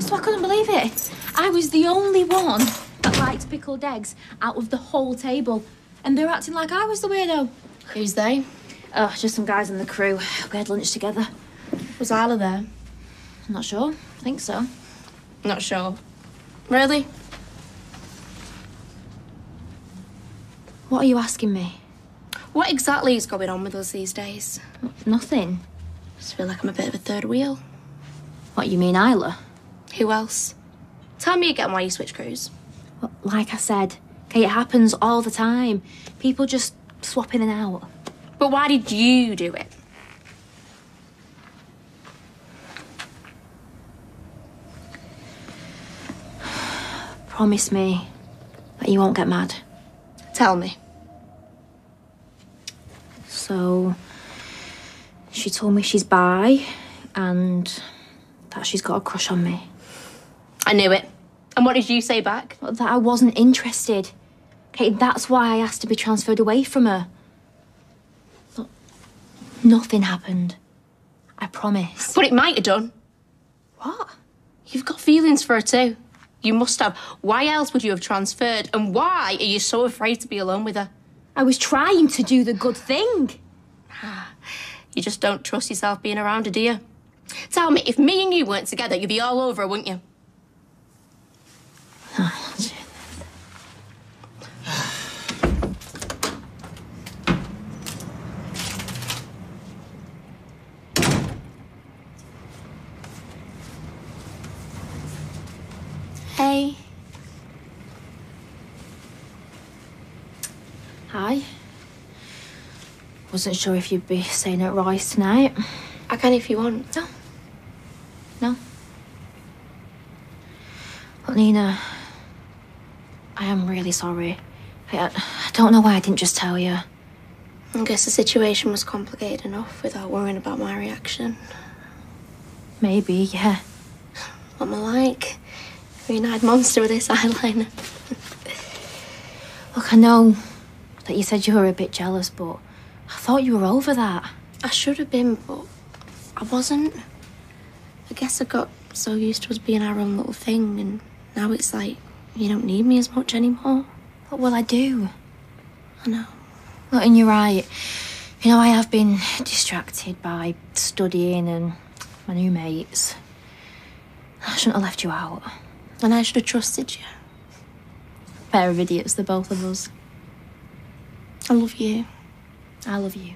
So I couldn't believe it. I was the only one that liked pickled eggs out of the whole table. And they're acting like I was the weirdo. Who's they? Oh, just some guys in the crew. We had lunch together. Was Isla there? I'm not sure. I think so. Not sure. Really? What are you asking me? What exactly is going on with us these days? Nothing. I Just feel like I'm a bit of a third wheel. What, you mean Isla? Who else? Tell me again why you switch crews. Well, like I said, okay, it happens all the time. People just swap in and out. But why did you do it? Promise me that you won't get mad. Tell me. So, she told me she's bi and that she's got a crush on me. I knew it. And what did you say back? That I wasn't interested. Okay, that's why I asked to be transferred away from her. But nothing happened. I promise. But it might have done. What? You've got feelings for her too. You must have. Why else would you have transferred? And why are you so afraid to be alone with her? I was trying to do the good thing. You just don't trust yourself being around her, do you? Tell me, if me and you weren't together, you'd be all over her, wouldn't you? Hey. Hi. Wasn't sure if you'd be staying at Roy's tonight. I can if you want. No. No. Well, Nina, I am really sorry. I, I don't know why I didn't just tell you. I guess the situation was complicated enough without worrying about my reaction. Maybe, yeah. I'm I like? Green-eyed monster with this eyeliner. Look, I know that you said you were a bit jealous, but I thought you were over that. I should have been, but I wasn't. I guess I got so used to us being our own little thing, and now it's like you don't need me as much anymore. But, well, I do. I know. Look, and you're right. You know, I have been distracted by studying and my new mates. I shouldn't have left you out. And I should have trusted you. Pair of idiots, the both of us. I love you. I love you.